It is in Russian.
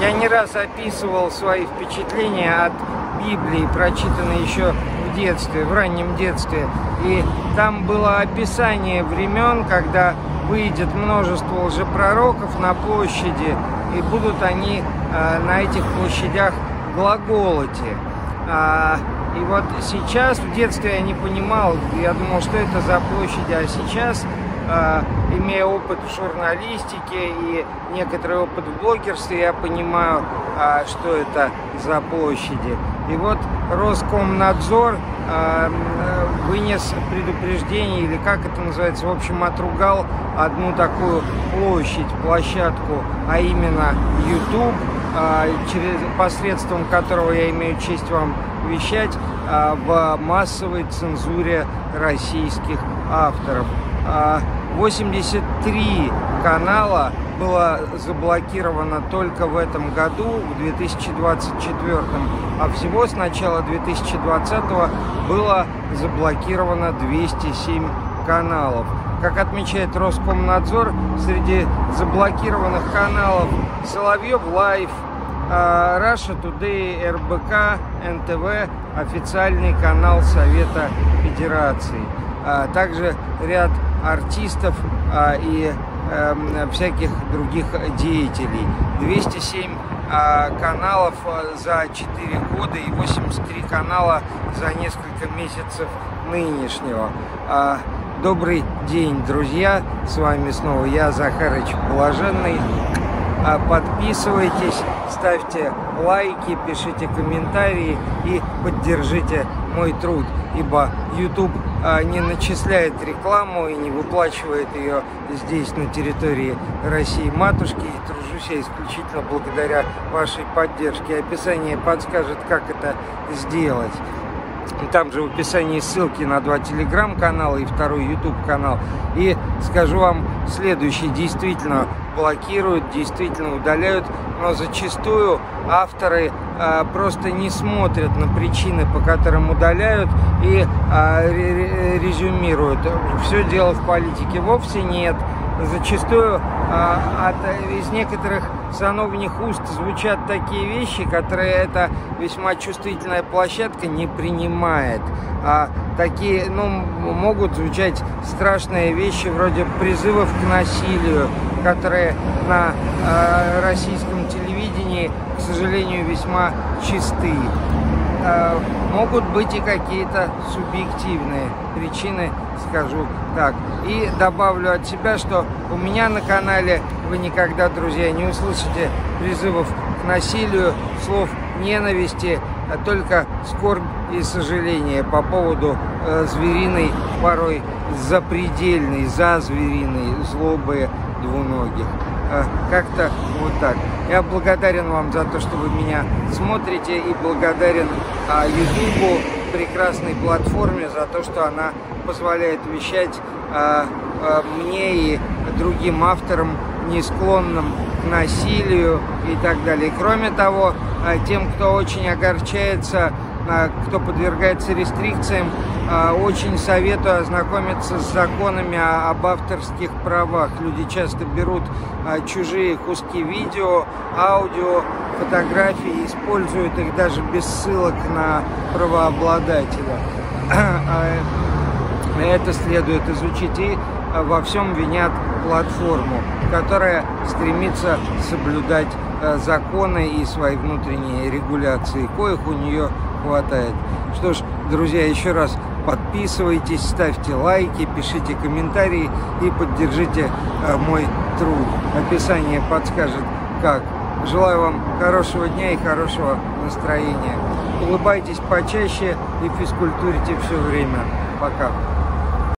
Я не раз описывал свои впечатления от Библии, прочитанной еще в детстве, в раннем детстве. И там было описание времен, когда выйдет множество лжепророков на площади, и будут они э, на этих площадях глаголоте. А, и вот сейчас, в детстве я не понимал, я думал, что это за площади, а сейчас имея опыт в журналистике и некоторый опыт в блогерстве, я понимаю, а, что это за площади. И вот Роскомнадзор а, вынес предупреждение, или как это называется, в общем, отругал одну такую площадь, площадку, а именно YouTube, через, посредством которого я имею честь вам вещать, в массовой цензуре российских авторов. 83 канала было заблокировано только в этом году, в 2024, а всего с начала 2020 было заблокировано 207 каналов. Как отмечает Роскомнадзор, среди заблокированных каналов Соловьев Live, Russia Today, РБК, НТВ, официальный канал Совета Федерации. А также ряд артистов а, и эм, всяких других деятелей. 207 а, каналов за 4 года и 83 канала за несколько месяцев нынешнего. Добрый день, друзья! С вами снова я, Захарыч Блаженный. Подписывайтесь, ставьте лайки, пишите комментарии и поддержите мой труд, ибо YouTube а, не начисляет рекламу и не выплачивает ее здесь, на территории России матушки. И тружусь я исключительно благодаря вашей поддержке. Описание подскажет, как это сделать. Там же в описании ссылки на два телеграм-канала и второй YouTube канал. И скажу вам следующее. Действительно блокируют, действительно удаляют, но зачастую авторы а, просто не смотрят на причины, по которым удаляют и а, резюмируют. Все дело в политике вовсе нет. Зачастую а, от, из некоторых сановних уст звучат такие вещи, которые эта весьма чувствительная площадка не принимает. А такие, ну, могут звучать страшные вещи вроде призывов к насилию, которые на э, российском телевидении, к сожалению, весьма чисты. Э, могут быть и какие-то субъективные причины, скажу так. И добавлю от себя, что у меня на канале вы никогда, друзья, не услышите призывов к насилию, слов ненависти, а только скорбь и сожаление по поводу э, звериной, порой запредельной, за звериной злобы двуногих. Э, как-то вот так. Я благодарен вам за то, что вы меня смотрите и благодарен а, YouTube, прекрасной платформе, за то, что она позволяет вещать а, а, мне и другим авторам, не склонным к насилию и так далее. Кроме того, тем, кто очень огорчается а, кто подвергается рестрикциям, а, очень советую ознакомиться с законами об авторских правах. Люди часто берут а, чужие куски видео, аудио, фотографии, используют их даже без ссылок на правообладателя. Это следует изучить и во всем винят платформу, которая стремится соблюдать законы и свои внутренние регуляции, коих у нее хватает. Что ж, друзья, еще раз подписывайтесь, ставьте лайки, пишите комментарии и поддержите э, мой труд. Описание подскажет как. Желаю вам хорошего дня и хорошего настроения. Улыбайтесь почаще и физкультурите все время. Пока.